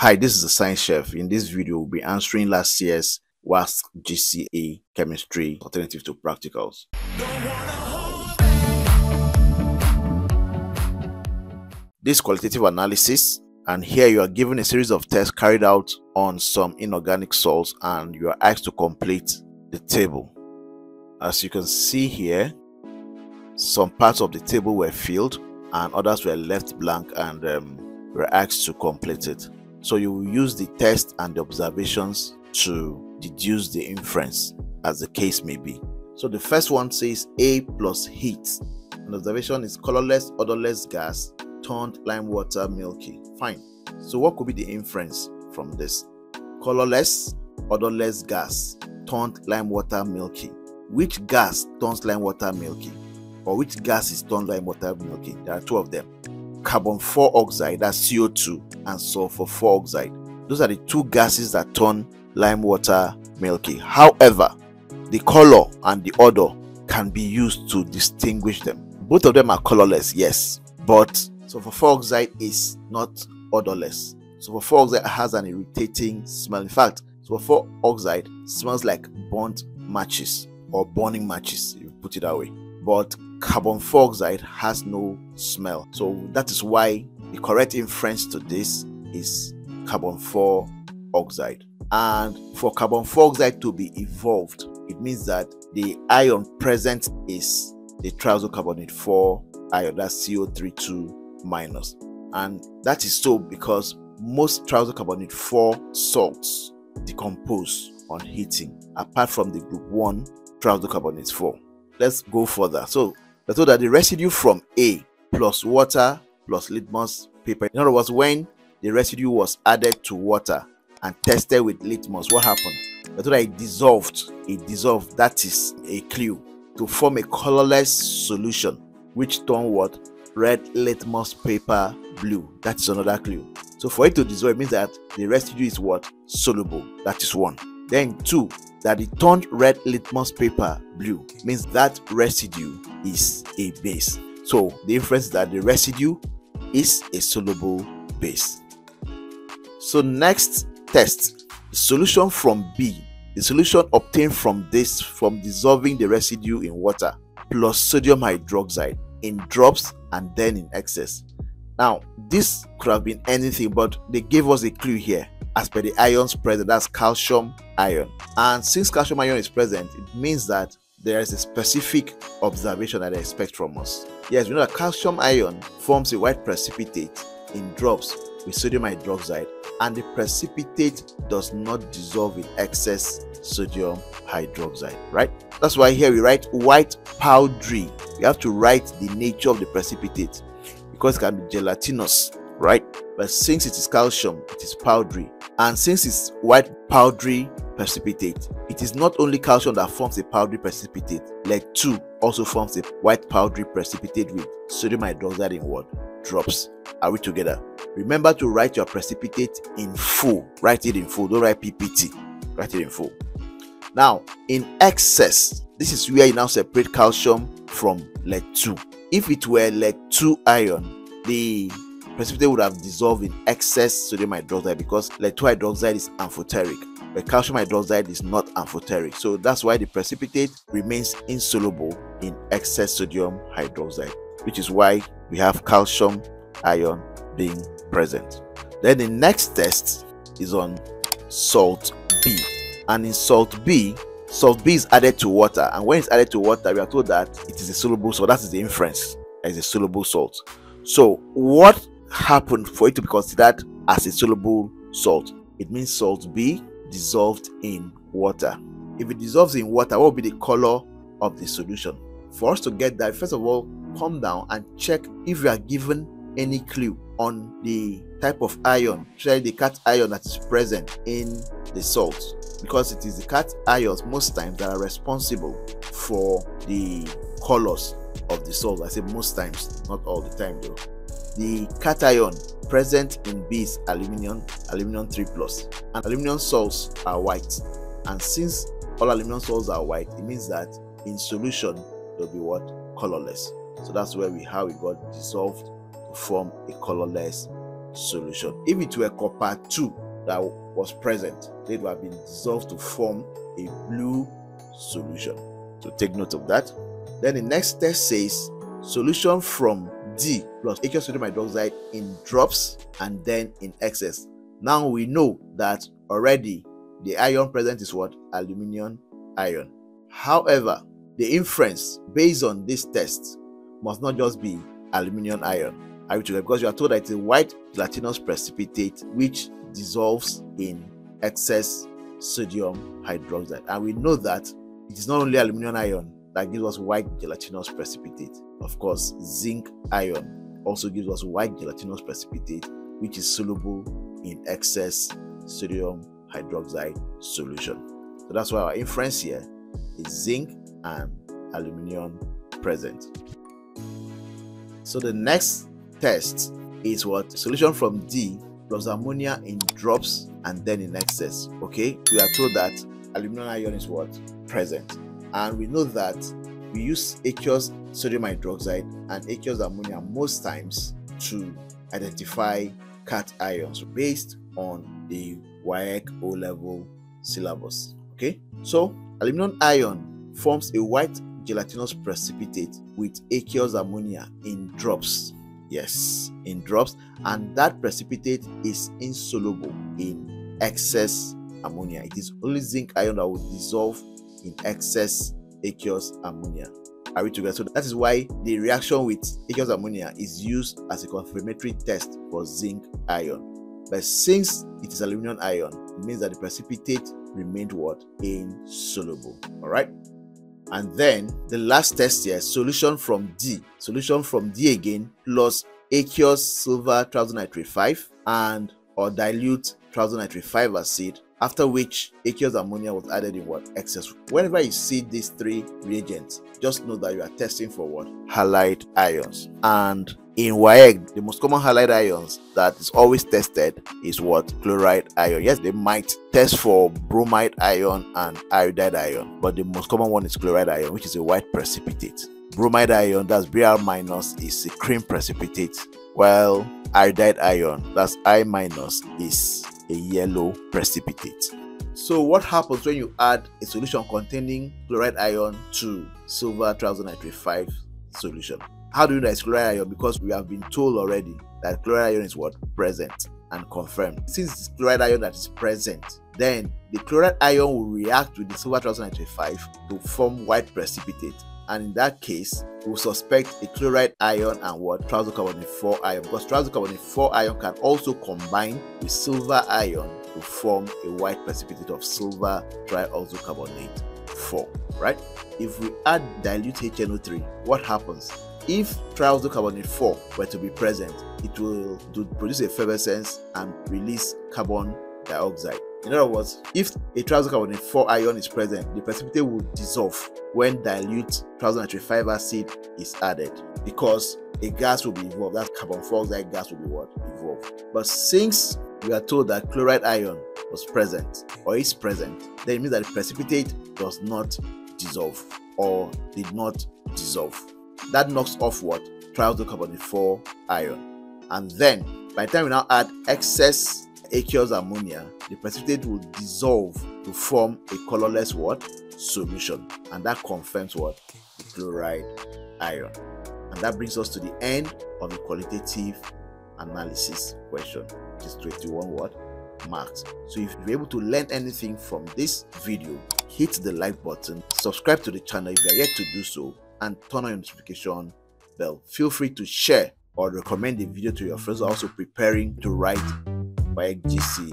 Hi, this is the Science Chef. In this video, we'll be answering last year's WAEC GCE Chemistry Alternative to Practicals. This qualitative analysis, and here you are given a series of tests carried out on some inorganic salts, and you are asked to complete the table. As you can see here, some parts of the table were filled and others were left blank and um, were asked to complete it. So you will use the test and the observations to deduce the inference as the case may be. So the first one says A plus heat. An observation is colorless, odorless gas turned lime water milky. Fine. So what could be the inference from this? Colorless, odorless gas turned lime water milky. Which gas turns lime water milky? Or which gas is turned lime water milky? There are two of them carbon 4 oxide, that's CO2, and sulfur 4 oxide. Those are the two gases that turn lime water milky. However, the color and the odor can be used to distinguish them. Both of them are colorless, yes, but sulfur 4 oxide is not odorless. Sulfur 4 oxide has an irritating smell. In fact, sulfur 4 oxide smells like burnt matches or burning matches, if you put it that way. But carbon 4 oxide has no smell. So that is why the correct inference to this is carbon 4 oxide. And for carbon 4 oxide to be evolved, it means that the ion present is the trioxocarbonate 4 ion, that's CO32 minus. And that is so because most trioxocarbonate 4 salts decompose on heating, apart from the group 1 trioxocarbonate 4. Let's go further. So we're that the residue from A plus water plus litmus paper. In other words, when the residue was added to water and tested with litmus, what happened? We're told that it dissolved. It dissolved. That is a clue to form a colorless solution, which turned what? Red litmus paper blue. That is another clue. So for it to dissolve, it means that the residue is what? Soluble. That is one. Then two, that it turned red litmus paper blue means that residue is a base. So the inference that the residue is a soluble base. So next test, the solution from B, the solution obtained from this from dissolving the residue in water plus sodium hydroxide in drops and then in excess. Now, this could have been anything, but they gave us a clue here as per the ions present, that's calcium ion. And since calcium ion is present, it means that there is a specific observation that they expect from us. Yes, we know that calcium ion forms a white precipitate in drops with sodium hydroxide, and the precipitate does not dissolve in excess sodium hydroxide, right? That's why here we write white powdery. We have to write the nature of the precipitate because it can be gelatinous, right? But since it is calcium, it is powdery. And since it's white powdery precipitate, it is not only calcium that forms a powdery precipitate, lead 2 also forms a white powdery precipitate with sodium hydroxide in what? Drops. Are we together? Remember to write your precipitate in full. Write it in full. Don't write PPT. Write it in full. Now, in excess, this is where you now separate calcium from lead 2. If it were lead 2 ion, the precipitate would have dissolved in excess sodium hydroxide because lead 2 hydroxide is amphoteric. But calcium hydroxide is not amphoteric. So that's why the precipitate remains insoluble in excess sodium hydroxide which is why we have calcium ion being present. Then the next test is on salt b. And in salt b salt b is added to water. And when it's added to water we are told that it is a soluble salt. That is the inference. As a soluble salt so what happened for it to be considered as a soluble salt. It means salt B dissolved in water. If it dissolves in water, what will be the color of the solution? For us to get that, first of all, come down and check if you are given any clue on the type of ion, especially the cat ion that is present in the salt, because it is the cat ions most times that are responsible for the colors of the salt. I say most times, not all the time though the cation present in B is aluminium, aluminium 3 plus, and aluminium salts are white. And since all aluminium salts are white, it means that in solution they'll be what colorless. So that's where we how we got dissolved to form a colorless solution. If it were copper 2 that was present, it would have been dissolved to form a blue solution. So take note of that. Then the next test says solution from D plus aqueous sodium hydroxide in drops and then in excess. Now we know that already the ion present is what? Aluminium ion. However, the inference based on this test must not just be aluminium ion. Because you are told that it's a white gelatinous precipitate which dissolves in excess sodium hydroxide. And we know that it is not only aluminium ion that gives us white gelatinous precipitate. Of course, zinc ion also gives us white gelatinous precipitate, which is soluble in excess sodium hydroxide solution. So that's why our inference here is zinc and aluminium present. So the next test is what solution from D plus ammonia in drops and then in excess. Okay, we are told that aluminum ion is what present, and we know that we use aqueous sodium hydroxide and aqueous ammonia most times to identify cations based on the WAEC O level syllabus. Okay, so aluminum ion forms a white gelatinous precipitate with aqueous ammonia in drops. Yes, in drops, and that precipitate is insoluble in excess ammonia. It is only zinc ion that will dissolve in excess aqueous ammonia. Are we together? So that is why the reaction with aqueous ammonia is used as a confirmatory test for zinc ion. But since it is aluminum ion, it means that the precipitate remained what? Insoluble. All right. And then the last test here, solution from D. Solution from D again, plus aqueous silver trioxonitrate 5 and or dilute trioxonitrate 5 acid after which aqueous ammonia was added in what excess. Whenever you see these three reagents, just know that you are testing for what halide ions. And in WAEC, the most common halide ions that is always tested is what chloride ion. Yes, they might test for bromide ion and iodide ion, but the most common one is chloride ion, which is a white precipitate. Bromide ion, that's Br minus, is a cream precipitate, while iodide ion, that's I minus, is a yellow precipitate. So what happens when you add a solution containing chloride ion to silver trioxonitrate 5 solution? How do you know it's chloride ion? Because we have been told already that chloride ion is what? Present and confirmed. Since it's chloride ion that is present, then the chloride ion will react with the silver trioxonitrate 5 to form white precipitate and in that case we suspect a chloride ion and what trioxocarbonate 4 ion because trioxocarbonate 4 ion can also combine with silver ion to form a white precipitate of silver trioxocarbonate 4 right? If we add dilute HNO3 what happens? If trioxocarbonate 4 were to be present it will produce a effervescence and release carbon dioxide in other words, if a trioxocarbonate 4 ion is present, the precipitate will dissolve when dilute trioxonitrate 5 acid is added because a gas will be evolved. That carbon dioxide gas will be what? Evolved. But since we are told that chloride ion was present or is present, then it means that the precipitate does not dissolve or did not dissolve. That knocks off what? Trioxocarbonate 4 ion. And then by the time we now add excess aqueous ammonia, the precipitate will dissolve to form a colorless what? Solution. And that confirms what? The chloride ion. And that brings us to the end of the qualitative analysis question, which is 21 what? Marks. So if you're able to learn anything from this video, hit the like button, subscribe to the channel if you are yet to do so, and turn on your notification bell. Feel free to share or recommend the video to your friends also preparing to write by GC